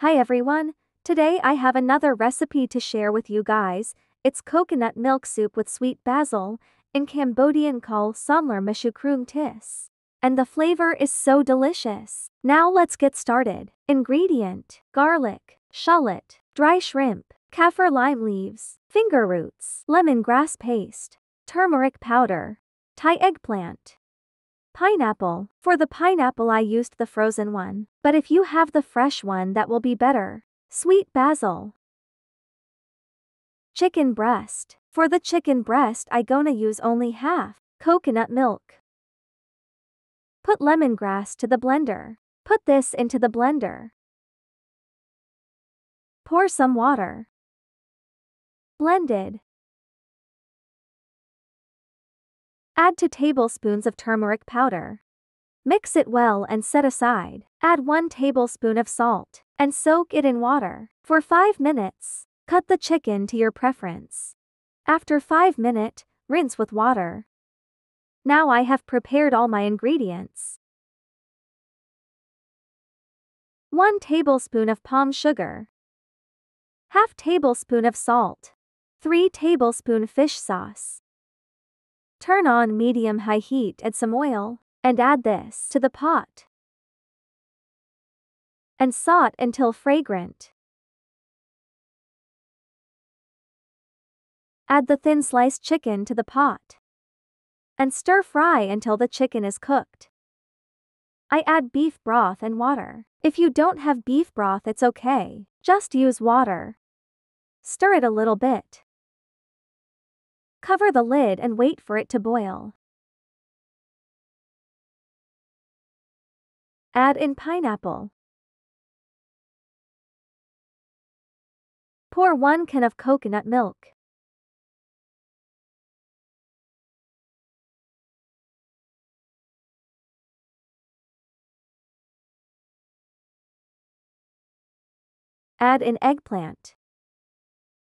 Hi everyone, today I have another recipe to share with you guys. It's coconut milk soup with sweet basil, in Cambodian call somlar mashukrung tis. And the flavor is so delicious. Now let's get started. Ingredient, garlic, shallot, dry shrimp, kaffir lime leaves, finger roots, lemongrass paste, turmeric powder, Thai eggplant, Pineapple. For the pineapple I used the frozen one, but if you have the fresh one that will be better. Sweet basil. Chicken breast. For the chicken breast I gonna use only half. Coconut milk. Put lemongrass to the blender. Put this into the blender. Pour some water. Blended. Add 2 tablespoons of turmeric powder. Mix it well and set aside. Add 1 tablespoon of salt and soak it in water for 5 minutes. Cut the chicken to your preference. After 5 minutes, rinse with water. Now I have prepared all my ingredients. 1 tablespoon of palm sugar. Half tablespoon of salt. 3 tablespoon fish sauce. Turn on medium-high heat add some oil, and add this to the pot. And saute until fragrant. Add the thin sliced chicken to the pot. And stir fry until the chicken is cooked. I add beef broth and water. If you don't have beef broth it's okay, just use water. Stir it a little bit. Cover the lid and wait for it to boil. Add in pineapple. Pour 1 can of coconut milk. Add in eggplant.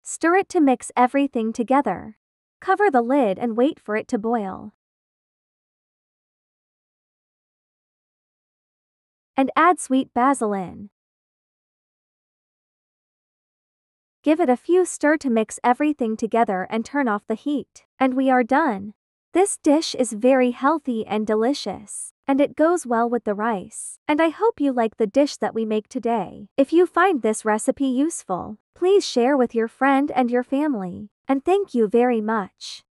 Stir it to mix everything together. Cover the lid and wait for it to boil. And add sweet basil in. Give it a few stir to mix everything together and turn off the heat. And we are done. This dish is very healthy and delicious, and it goes well with the rice. And I hope you like the dish that we make today. If you find this recipe useful, please share with your friend and your family and thank you very much.